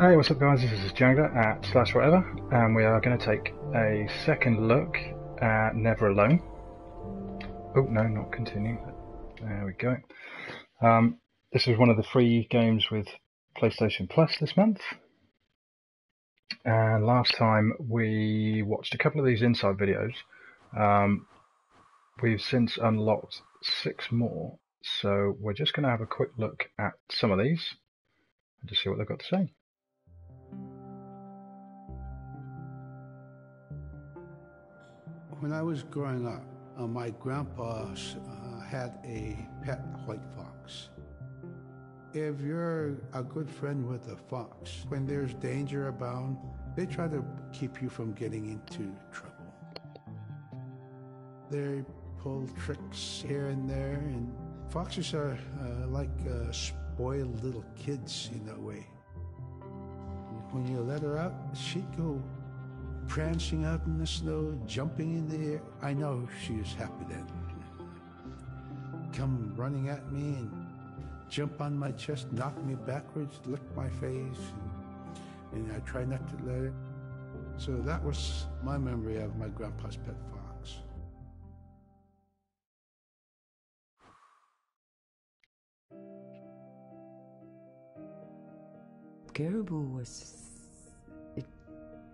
Hey, what's up guys? This is Jangler at Slash Whatever, and we are going to take a second look at Never Alone. Oh, no, not continue. There we go. Um, this is one of the free games with PlayStation Plus this month. And last time we watched a couple of these inside videos. Um, we've since unlocked six more, so we're just going to have a quick look at some of these and just see what they've got to say. When I was growing up, uh, my grandpa uh, had a pet white fox. If you're a good friend with a fox, when there's danger abound, they try to keep you from getting into trouble. They pull tricks here and there, and foxes are uh, like uh, spoiled little kids in a way. When you let her out, she'd go prancing out in the snow, jumping in the air. I know she is happy then. Come running at me and jump on my chest, knock me backwards, lick my face, and, I try not to let it. So that was my memory of my grandpa's pet fox. Caribou was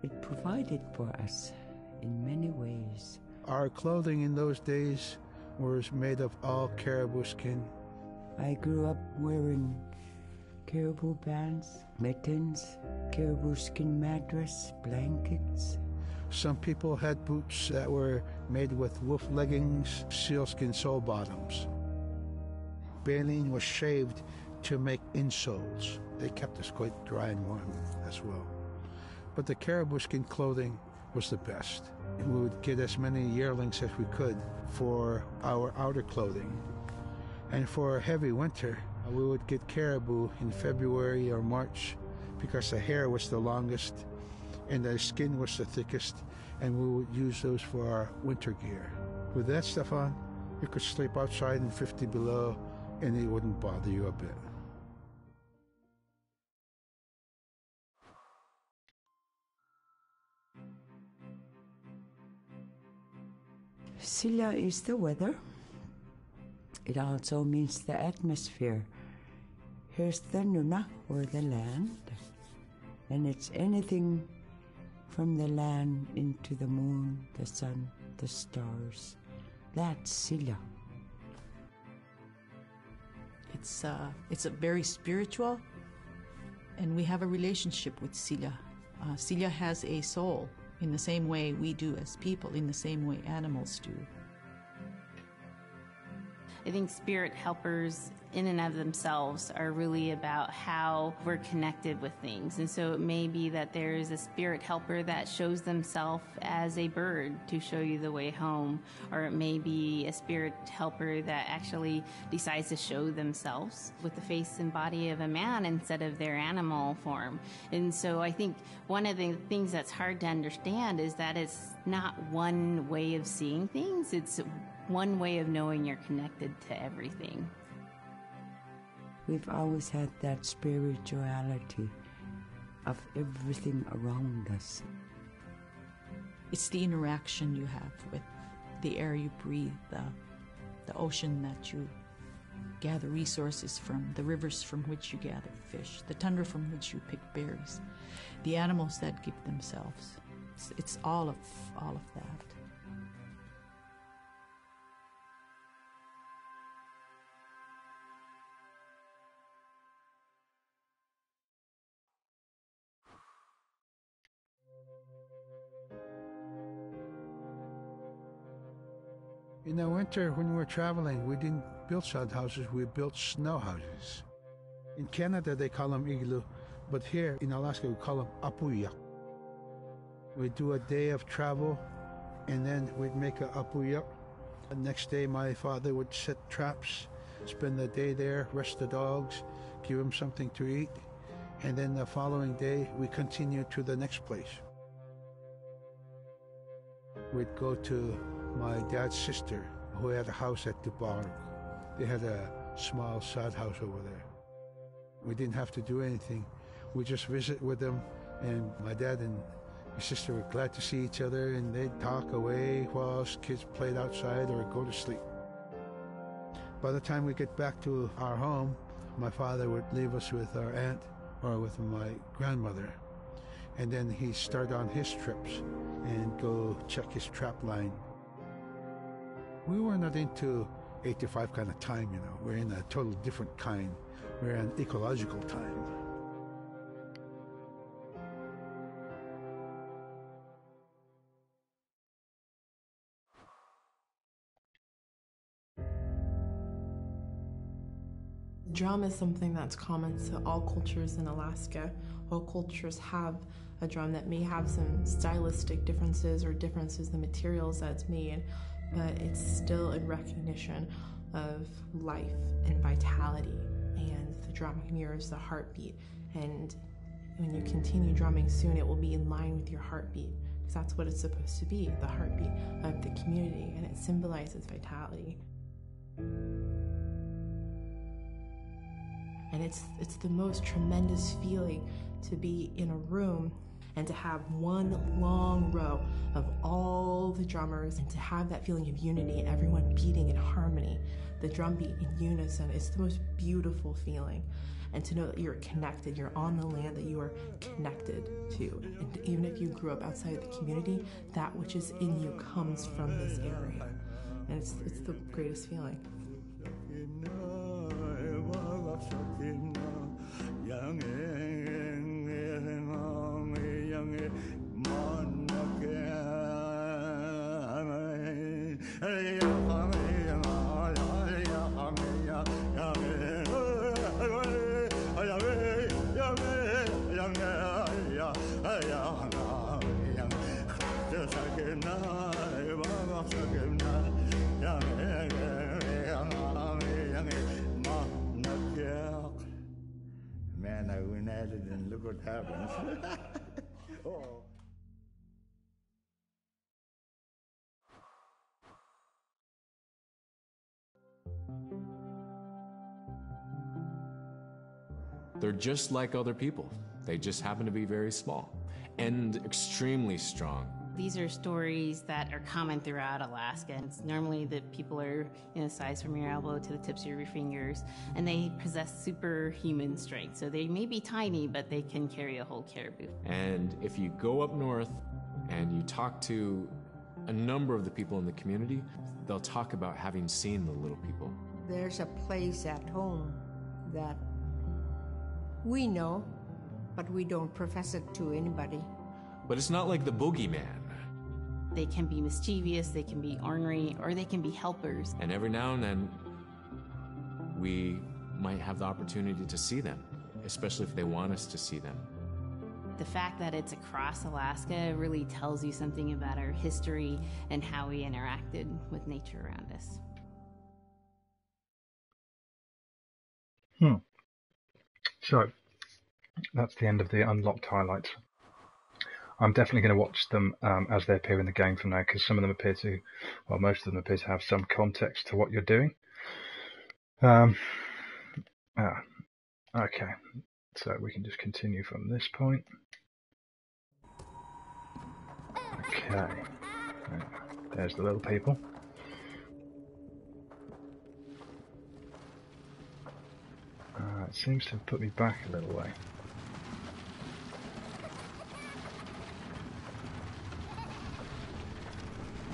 it provided for us in many ways. Our clothing in those days was made of all caribou skin. I grew up wearing caribou pants, mittens, caribou skin mattress, blankets. Some people had boots that were made with wolf leggings, sealskin sole bottoms. Baleen was shaved to make insoles. They kept us quite dry and warm as well. But the caribou skin clothing was the best. We would get as many yearlings as we could for our outer clothing. And for a heavy winter, we would get caribou in February or March because the hair was the longest and the skin was the thickest, and we would use those for our winter gear. With that stuff on, you could sleep outside in 50 below and it wouldn't bother you a bit. Sila is the weather. It also means the atmosphere. Here's the Nuna, or the land. And it's anything from the land into the moon, the sun, the stars. That's Sila. It's uh, it's a very spiritual, and we have a relationship with Sila. Uh, Sila has a soul in the same way we do as people, in the same way animals do. I think spirit helpers in and of themselves are really about how we're connected with things. And so it may be that there is a spirit helper that shows themselves as a bird to show you the way home, or it may be a spirit helper that actually decides to show themselves with the face and body of a man instead of their animal form. And so I think one of the things that's hard to understand is that it's not one way of seeing things, it's one way of knowing you're connected to everything. We've always had that spirituality of everything around us. It's the interaction you have with the air you breathe, the, the ocean that you gather resources from, the rivers from which you gather fish, the tundra from which you pick berries, the animals that give themselves. It's, it's all of all of that. Winter, when we were traveling, we didn't build sod houses, we built snow houses. In Canada, they call them igloo, but here in Alaska, we call them apuya. We'd do a day of travel, and then we'd make a apuya. The next day, my father would set traps, spend the day there, rest the dogs, give them something to eat, and then the following day, we continued to the next place. We'd go to my dad's sister, who had a house at Dubarg. They had a small sod house over there. We didn't have to do anything. We just visit with them, and my dad and my sister were glad to see each other, and they'd talk away while us kids played outside or go to sleep. By the time we get back to our home, my father would leave us with our aunt or with my grandmother. And then he'd start on his trips and go check his trap line. We were not into 8 to 5 kind of time, you know. We're in a totally different kind. We're in ecological time. Drum is something that's common to all cultures in Alaska. All cultures have a drum that may have some stylistic differences or differences in the materials that it's made, but it's still in recognition of life and vitality. And the drumming mirrors the heartbeat. And when you continue drumming soon, it will be in line with your heartbeat because that's what it's supposed to be the heartbeat of the community, and it symbolizes vitality. and it's it's the most tremendous feeling to be in a room and to have one long row of all the drummers and to have that feeling of unity and everyone beating in harmony. The drum beat in unison it's the most beautiful feeling. And to know that you're connected you're on the land that you are connected to. And even if you grew up outside of the community that which is in you comes from this area. And it's it's the greatest feeling Man, I went at it and look what happens. They're just like other people. They just happen to be very small and extremely strong. These are stories that are common throughout Alaska. It's normally that people are in a size from your elbow to the tips of your fingers, and they possess superhuman strength. So they may be tiny, but they can carry a whole caribou. And if you go up north and you talk to a number of the people in the community, they'll talk about having seen the little people. There's a place at home that we know, but we don't profess it to anybody. But it's not like the boogeyman. They can be mischievous, they can be ornery, or they can be helpers. And every now and then, we might have the opportunity to see them, especially if they want us to see them. The fact that it's across Alaska really tells you something about our history and how we interacted with nature around us. Hmm. So, that's the end of the unlocked highlights. I'm definitely going to watch them um, as they appear in the game from now because some of them appear to, well, most of them appear to have some context to what you're doing. Um, ah, okay, so we can just continue from this point. Okay, there's the little people. Uh, it seems to have put me back a little way.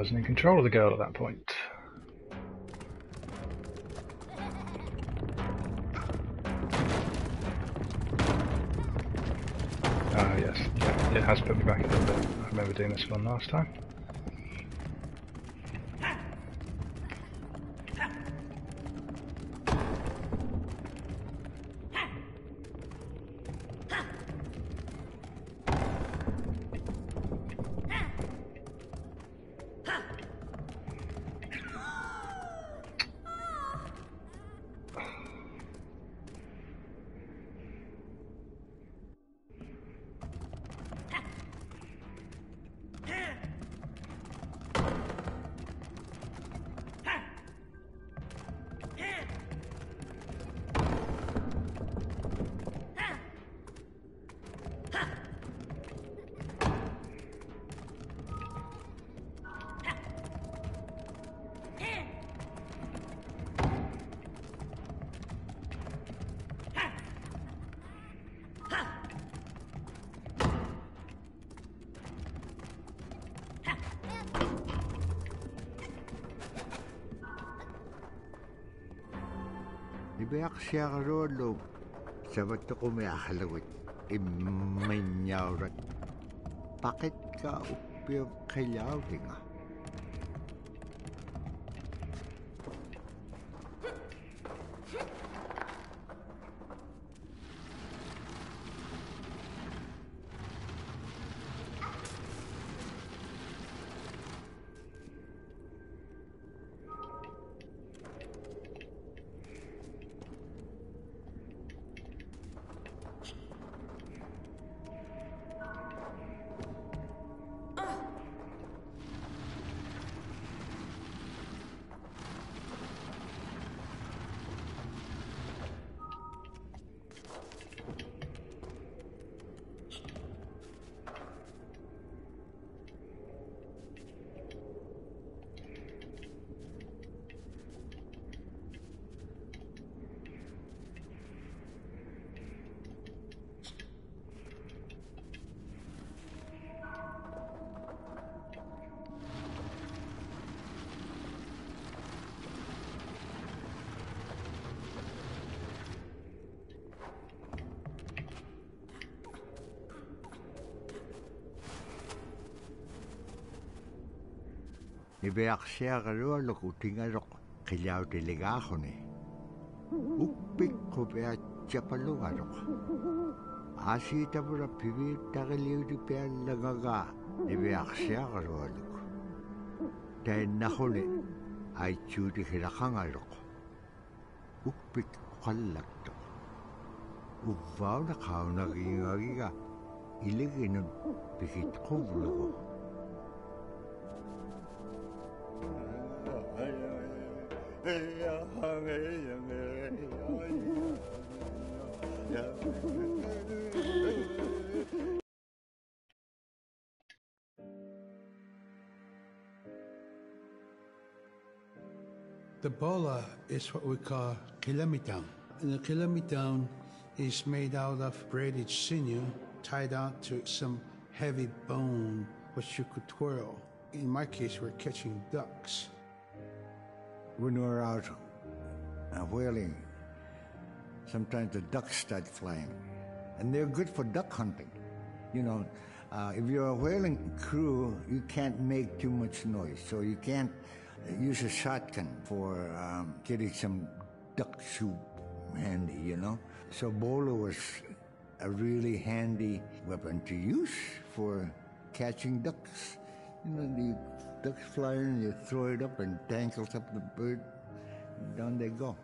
wasn't in control of the girl at that point. Ah yes, yeah, it has put me back a little bit. I remember doing this one last time. Ibeaksiagarolo sabat ko may ahalawit imanyarat. Bakit ka upiyong kailaw nga? нивиарсиаралуалук утингалоқ қилаутилигаархуни уппикку пиатсапалугалоқ аасиитапула пивииттарилиути пиаллагагаа нивиарсиаралуалук таиннахуни аитсуути хилақангалоқ уппик қаллактоқ уввауна қаунагингагига илигинут пикит қувлугоқ The bola is what we call kilamitan. And the kilamitan is made out of braided sinew tied out to some heavy bone which you could twirl. In my case, we're catching ducks. When we're out uh, whaling, sometimes the ducks start flying. And they're good for duck hunting. You know, uh, if you're a whaling crew, you can't make too much noise. So you can't use a shotgun for um, getting some duck soup handy, you know? So bolo was a really handy weapon to use for catching ducks. You know, the ducks fly in, you throw it up and dangles up the bird, down they go.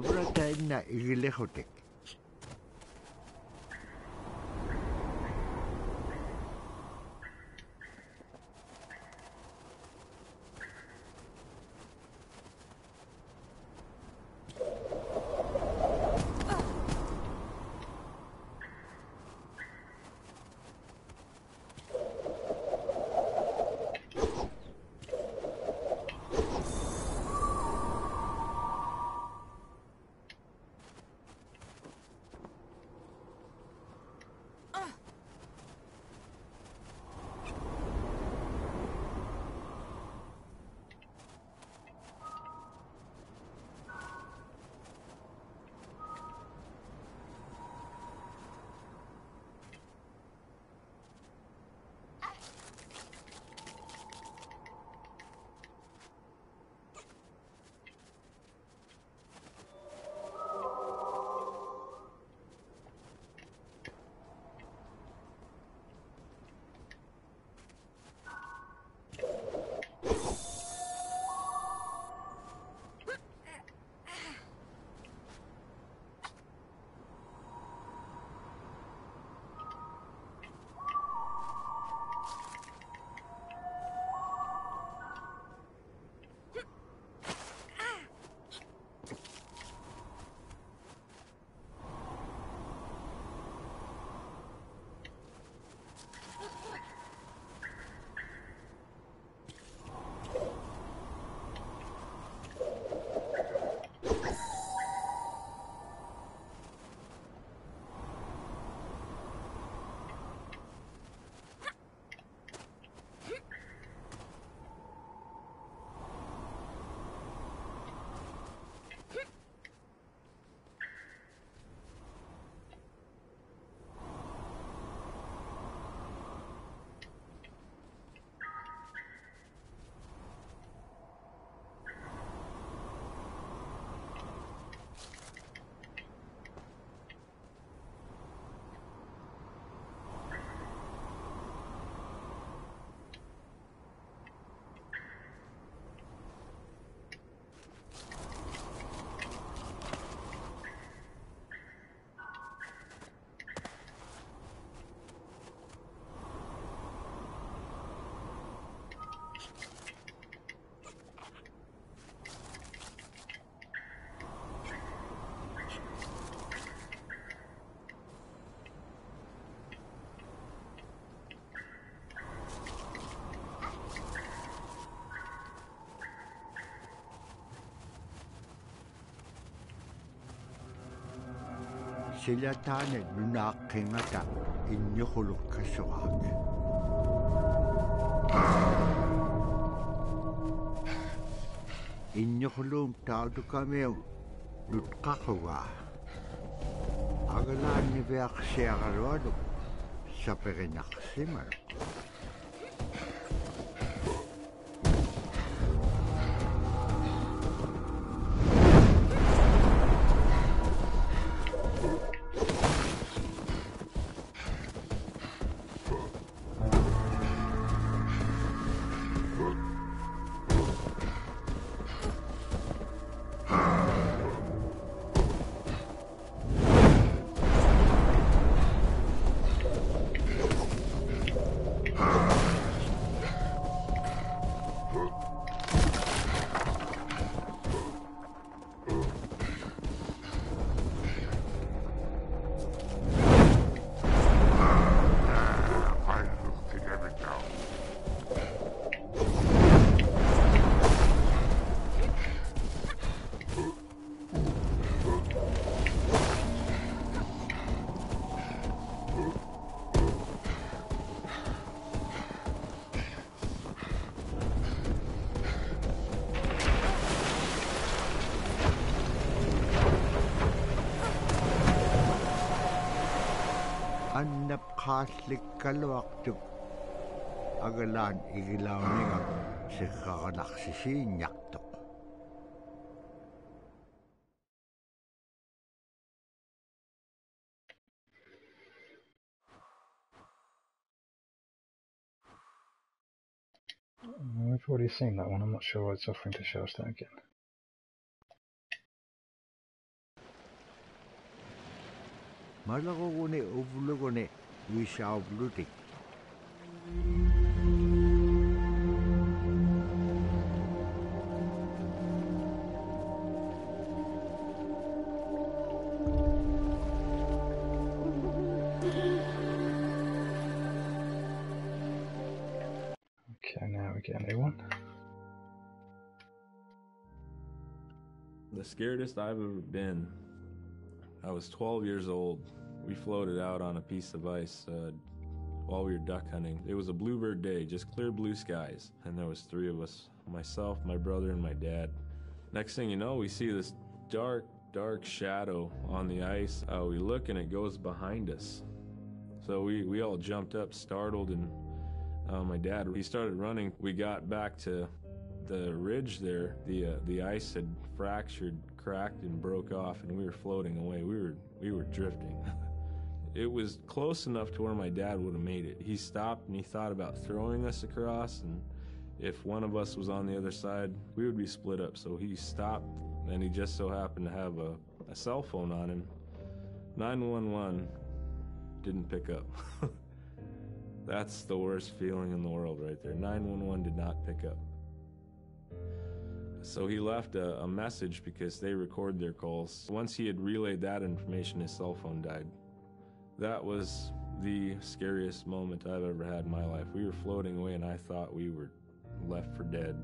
Nobrotaina Iglejotec. sillä taane lunaaqqiнгата иннюхулуккассораак иннюхулуум таалтукамиу нутқақугаа агалааннивиақсиаралуалу саперинарсималу qaallikkaluaqtuk agalaan igilaunigak siqqaqalarsissiinñartuq We've already seen that one. I'm not sure why it's offering to show us that again. 말라고고네 오블로고네 we shall bluti. Okay, now we get a new one. The scaredest I've ever been. I was 12 years old. We floated out on a piece of ice uh, while we were duck hunting. It was a bluebird day, just clear blue skies, and there was three of us: myself, my brother, and my dad. Next thing you know, we see this dark, dark shadow on the ice. Uh, we look, and it goes behind us. So we we all jumped up, startled, and uh, my dad he started running. We got back to the ridge there. The uh, the ice had fractured, cracked, and broke off, and we were floating away. We were we were drifting. it was close enough to where my dad would have made it. He stopped and he thought about throwing us across, and if one of us was on the other side, we would be split up. So he stopped, and he just so happened to have a, a cell phone on him. 911 didn't pick up. That's the worst feeling in the world right there. 911 did not pick up. So he left a, a, message because they record their calls. Once he had relayed that information, his cell phone died. That was the scariest moment I've ever had in my life. We were floating away, and I thought we were left for dead.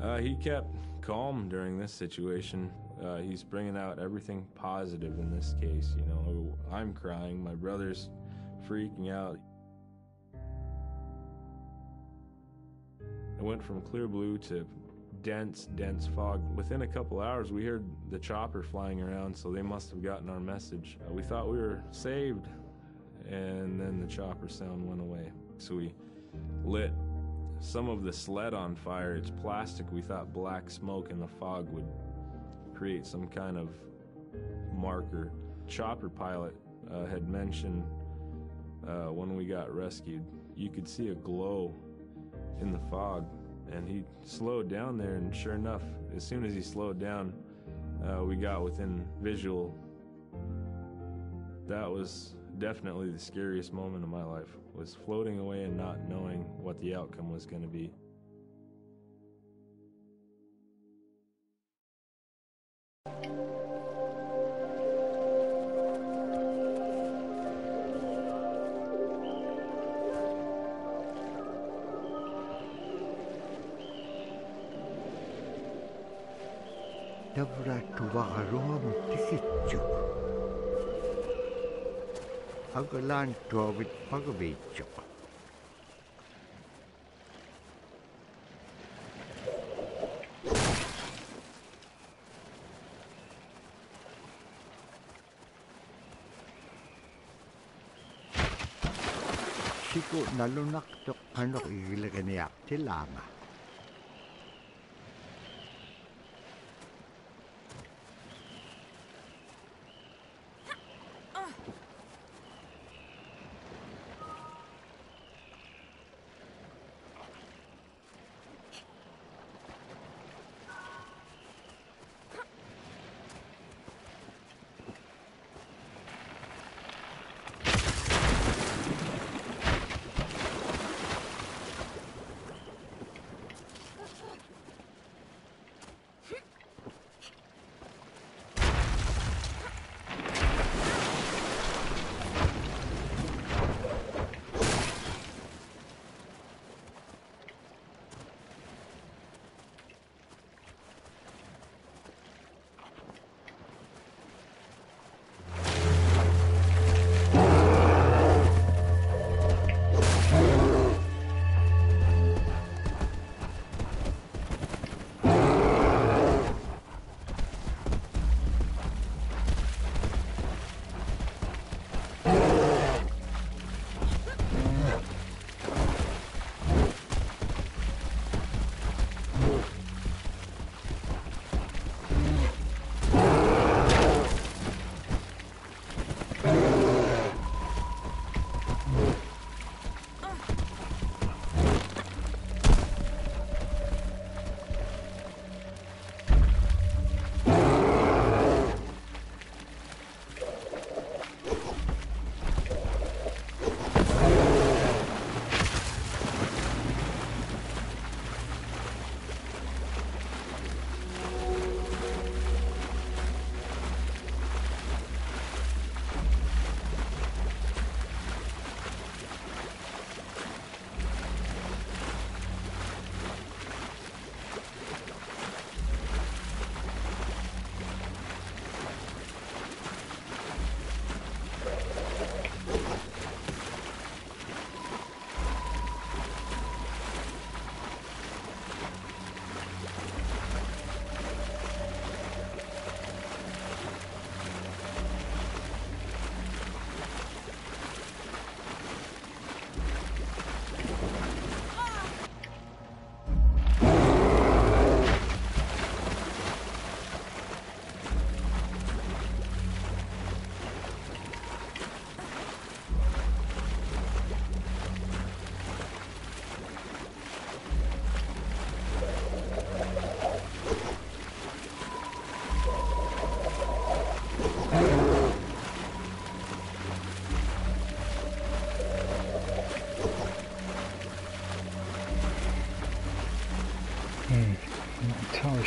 Uh, he kept calm during this situation. Uh, he's bringing out everything positive in this case. You know, I'm crying, my brother's freaking out. It went from clear blue to dense, dense fog. Within a couple hours, we heard the chopper flying around, so they must have gotten our message. Uh, we thought we were saved, and then the chopper sound went away. So we lit some of the sled on fire. It's plastic. We thought black smoke in the fog would create some kind of marker. Chopper pilot uh, had mentioned uh, when we got rescued, you could see a glow in the fog. And he slowed down there, and sure enough, as soon as he slowed down, uh, we got within visual. That was definitely the scariest moment of my life was floating away and not knowing what the outcome was going to be. Dabra tuwakaroa mo tikitjuk. Agalan tuwawit pagabitjuk.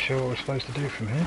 Sure what we're supposed to do from here.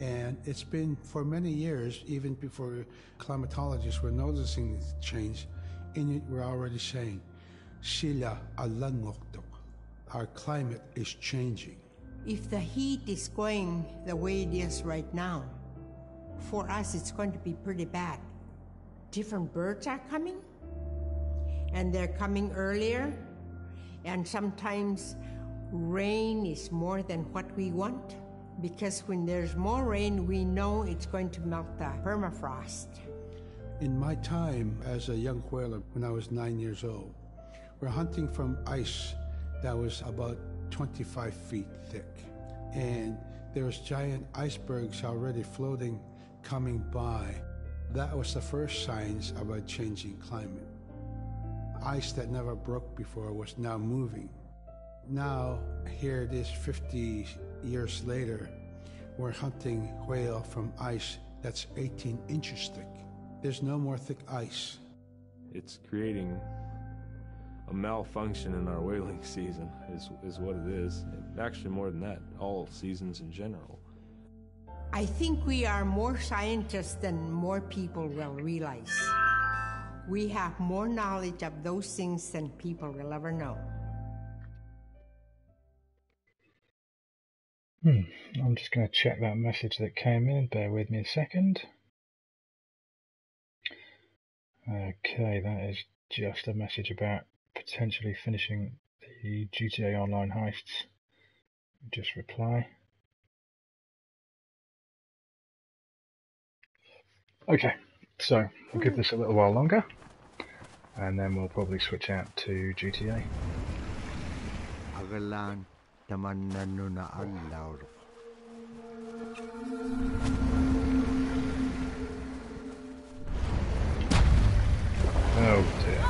And it's been for many years, even before climatologists were noticing this change, Inuit were already saying, Sila alangoktok. Our climate is changing. If the heat is going the way it is right now, for us it's going to be pretty bad. Different birds are coming, and they're coming earlier, and sometimes rain is more than what we want because when there's more rain, we know it's going to melt the permafrost. In my time as a young whaler, when I was nine years old, we're hunting from ice that was about 25 feet thick. And there was giant icebergs already floating, coming by. That was the first signs of a changing climate. Ice that never broke before was now moving. Now, here it is 50 years later, we're hunting whale from ice that's 18 inches thick. There's no more thick ice. It's creating a malfunction in our whaling season, is, is what it is. Actually, more than that, all seasons in general. I think we are more scientists than more people will realize. We have more knowledge of those things than people will ever know. Hmm. I'm just going to check that message that came in. Bear with me a second. Okay, that is just a message about potentially finishing the GTA Online heists. Just reply. Okay, so we'll give this a little while longer and then we'll probably switch out to GTA. Na alaw. Oh dear.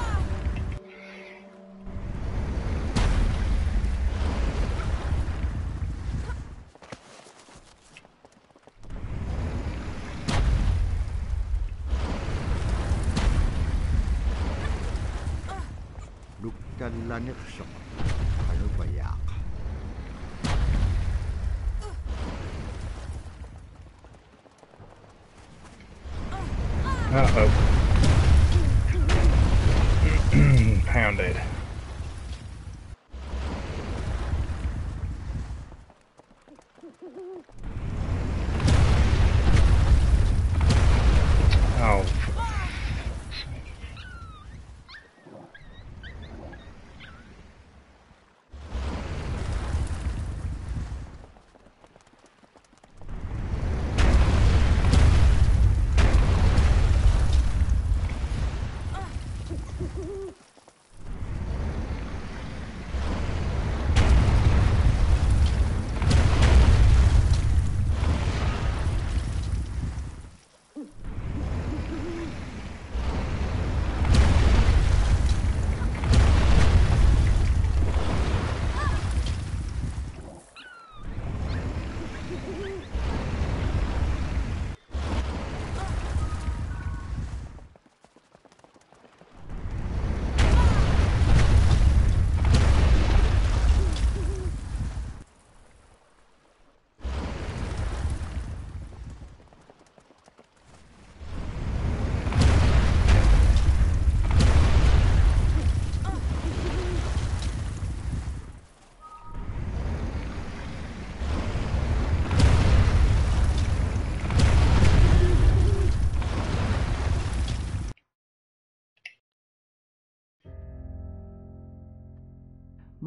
Luktan lanik sok. Ano Uh oh. Pounded.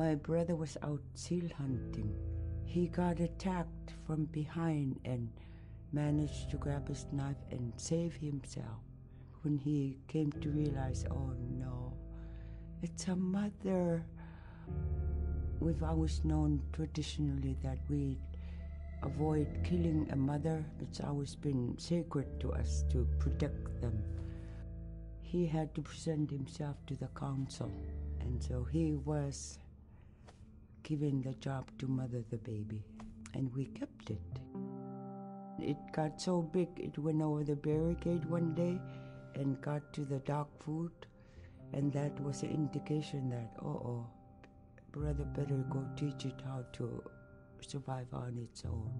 My brother was out seal hunting. He got attacked from behind and managed to grab his knife and save himself. When he came to realize, oh no, it's a mother. We've always known traditionally that we avoid killing a mother. It's always been sacred to us to protect them. He had to present himself to the council, and so he was given the job to mother the baby, and we kept it. It got so big, it went over the barricade one day and got to the dog food, and that was an indication that, oh, oh, brother better go teach it how to survive on its own.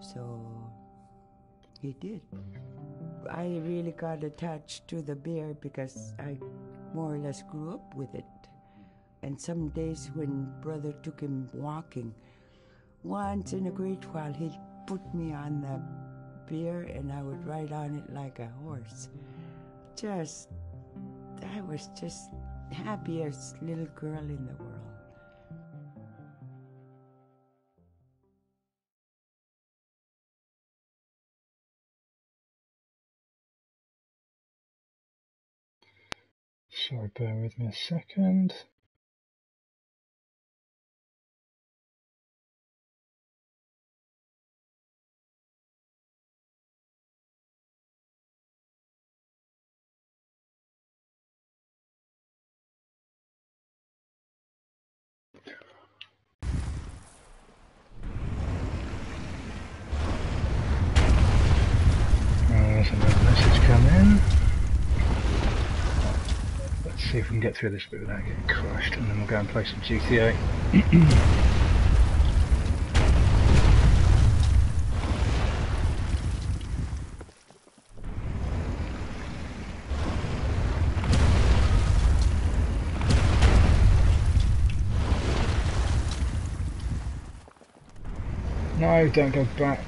So he did. I really got attached to the bear because I more or less grew up with it. And some days when brother took him walking, once in a great while he'd put me on the bear and I would ride on it like a horse. Just, I was just happiest little girl in the world. Sorry, bear with me a second. Get through this bit without getting crushed, and then we'll go and play some GTA. no, don't go back.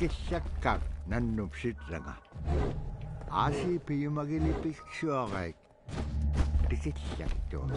Eskişşakkan nannup sitlanga. Asi piyumagili piksuagai. Tikitsak tuon.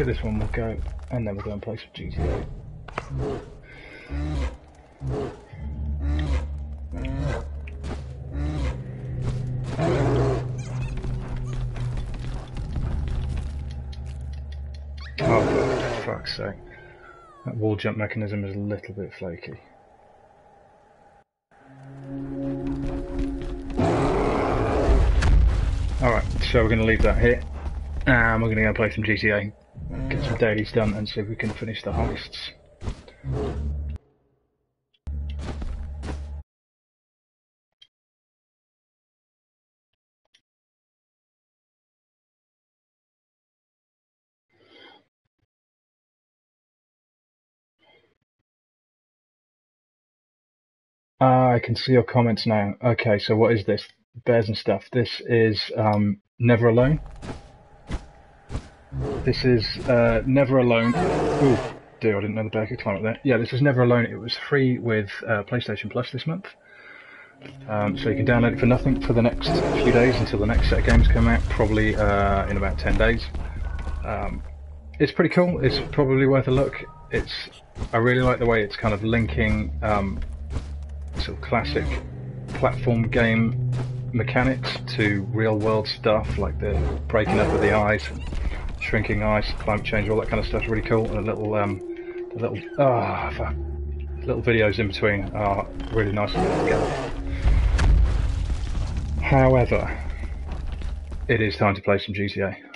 Give this one more go, and then we'll go and play some GTA. Oh, for fuck's sake. That wall jump mechanism is a little bit flaky. Alright, so we're going to leave that here. And we're going to go play some GTA. Dailies done and see if we can finish the heists. Ah, I can see your comments now. Okay, so what is this? Bears and stuff. This is um, Never Alone. This is uh, Never Alone. Ooh, dear, I didn't know the bear could climb up there. Yeah, this is Never Alone. It was free with uh, PlayStation Plus this month. Um, so you can download it for nothing for the next few days until the next set of games come out, probably uh, in about 10 days. Um, it's pretty cool. It's probably worth a look. It's I really like the way it's kind of linking um, sort of classic platform game mechanics to real world stuff like the breaking up of the ice, shrinking ice, climate change, all that kind of stuff. Really cool. And a little, um, a little, ah, fuck. little videos in between are really nice together. However, it is time to play some GTA.